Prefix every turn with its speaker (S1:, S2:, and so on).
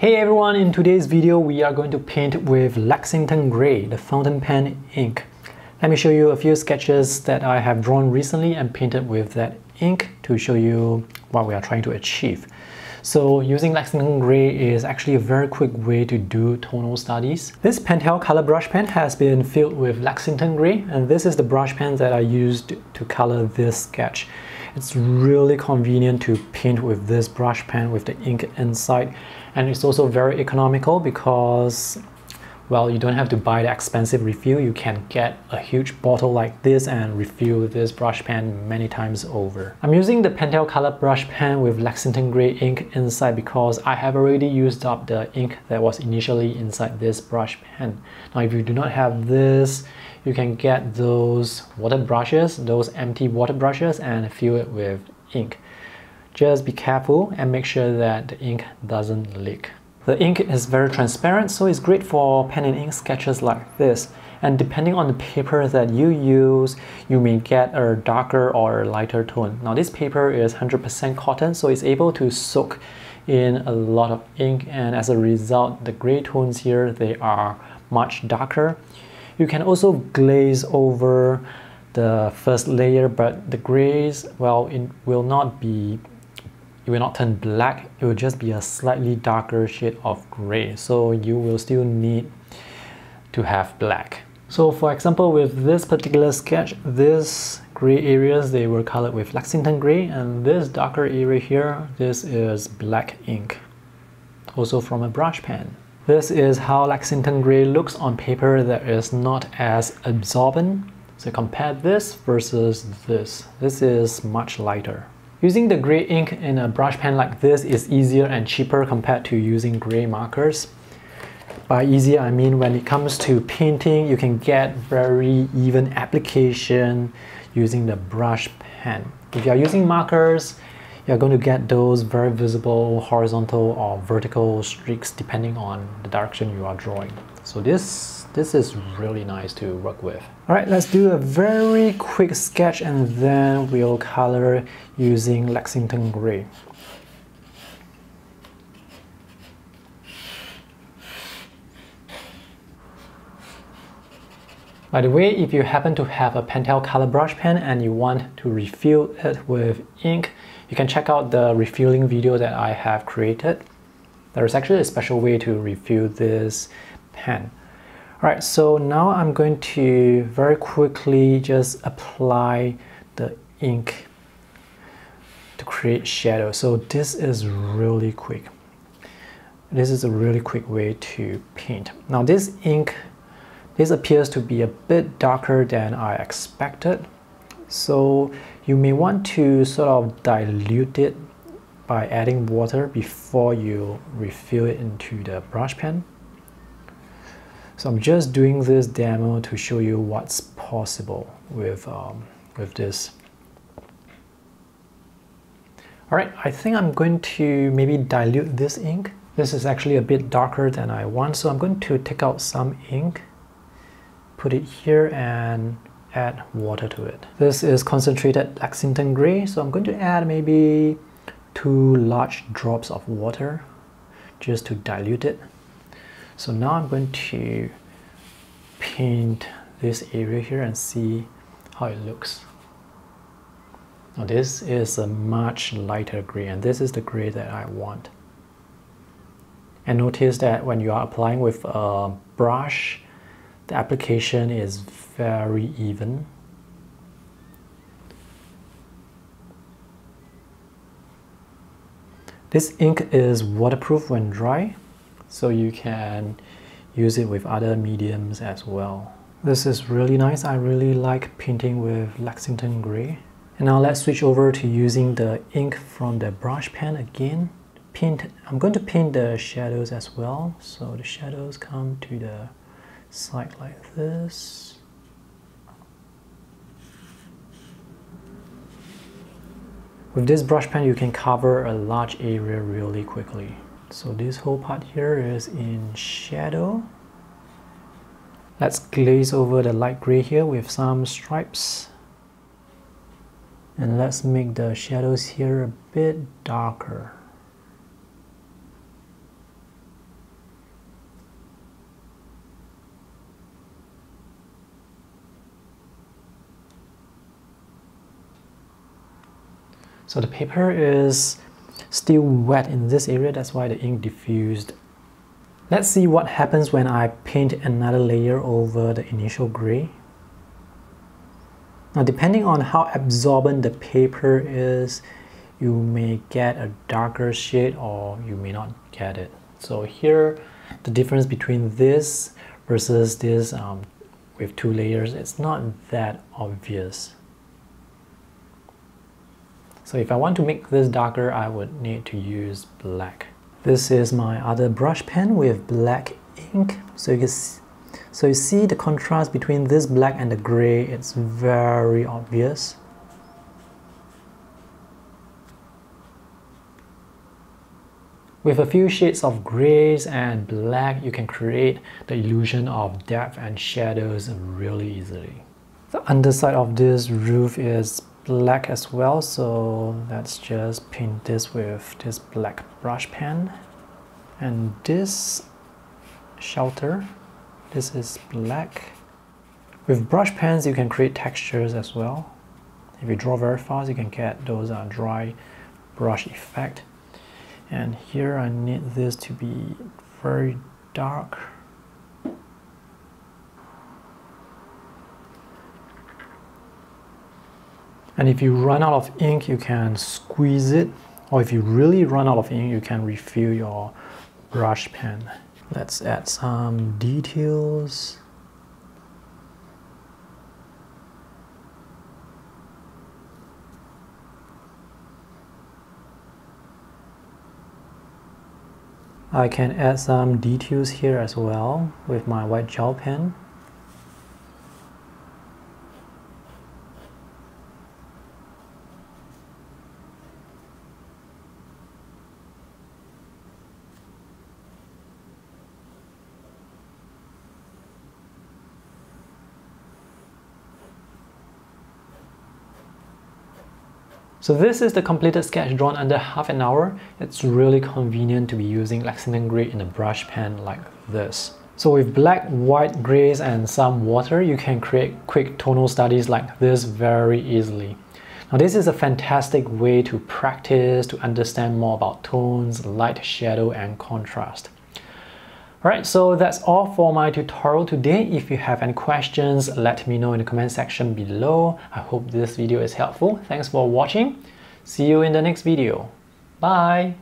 S1: Hey everyone, in today's video we are going to paint with Lexington Gray, the fountain pen ink. Let me show you a few sketches that I have drawn recently and painted with that ink to show you what we are trying to achieve. So using Lexington Gray is actually a very quick way to do tonal studies. This Pentel color brush pen has been filled with Lexington Gray and this is the brush pen that I used to color this sketch. It's really convenient to paint with this brush pen with the ink inside and it's also very economical because well, you don't have to buy the expensive refill. You can get a huge bottle like this and refill this brush pen many times over. I'm using the Pentel Color brush pen with Lexington Gray ink inside because I have already used up the ink that was initially inside this brush pen. Now, if you do not have this, you can get those water brushes, those empty water brushes and fill it with ink. Just be careful and make sure that the ink doesn't leak. The ink is very transparent, so it's great for pen and ink sketches like this. And depending on the paper that you use, you may get a darker or lighter tone. Now this paper is 100% cotton, so it's able to soak in a lot of ink and as a result, the gray tones here, they are much darker. You can also glaze over the first layer, but the grays, well, it will not be it will not turn black, it will just be a slightly darker shade of gray. So you will still need to have black. So for example, with this particular sketch, this gray areas, they were colored with Lexington gray, and this darker area here, this is black ink, also from a brush pen. This is how Lexington gray looks on paper that is not as absorbent. So compare this versus this. This is much lighter. Using the gray ink in a brush pen like this is easier and cheaper compared to using gray markers. By easier, I mean when it comes to painting, you can get very even application using the brush pen. If you are using markers, you're going to get those very visible horizontal or vertical streaks depending on the direction you are drawing. So this this is really nice to work with. All right, let's do a very quick sketch and then we'll color using Lexington Gray. By the way, if you happen to have a Pentel color brush pen and you want to refill it with ink, you can check out the refilling video that I have created. There is actually a special way to refill this pen. Alright, so now I'm going to very quickly just apply the ink to create shadow. So this is really quick. This is a really quick way to paint. Now this ink, this appears to be a bit darker than I expected. So you may want to sort of dilute it by adding water before you refill it into the brush pen. So I'm just doing this demo to show you what's possible with, um, with this. All right, I think I'm going to maybe dilute this ink. This is actually a bit darker than I want, so I'm going to take out some ink, put it here and add water to it. This is concentrated Lexington gray, so I'm going to add maybe two large drops of water just to dilute it. So now I'm going to paint this area here and see how it looks. Now this is a much lighter gray and this is the gray that I want. And notice that when you are applying with a brush, the application is very even. This ink is waterproof when dry, so you can use it with other mediums as well. This is really nice. I really like painting with Lexington Gray. And now let's switch over to using the ink from the brush pen again. Paint. I'm going to paint the shadows as well. So the shadows come to the side like this. With this brush pen, you can cover a large area really quickly so this whole part here is in shadow. Let's glaze over the light gray here with some stripes. And let's make the shadows here a bit darker. So the paper is still wet in this area, that's why the ink diffused. Let's see what happens when I paint another layer over the initial gray. Now depending on how absorbent the paper is, you may get a darker shade or you may not get it. So here, the difference between this versus this um, with two layers, it's not that obvious. So if I want to make this darker, I would need to use black. This is my other brush pen with black ink. So you can see, so you see the contrast between this black and the gray, it's very obvious. With a few shades of grays and black, you can create the illusion of depth and shadows really easily. The underside of this roof is black as well so let's just paint this with this black brush pen. And this shelter this is black. With brush pens you can create textures as well. If you draw very fast you can get those uh, dry brush effect. And here I need this to be very dark And if you run out of ink, you can squeeze it. Or if you really run out of ink, you can refill your brush pen. Let's add some details. I can add some details here as well with my white gel pen. So this is the completed sketch drawn under half an hour. It's really convenient to be using Lexington Gray in a brush pen like this. So with black, white, grays and some water, you can create quick tonal studies like this very easily. Now this is a fantastic way to practice to understand more about tones, light, shadow and contrast. Alright, so that's all for my tutorial today. If you have any questions, let me know in the comment section below. I hope this video is helpful. Thanks for watching. See you in the next video. Bye!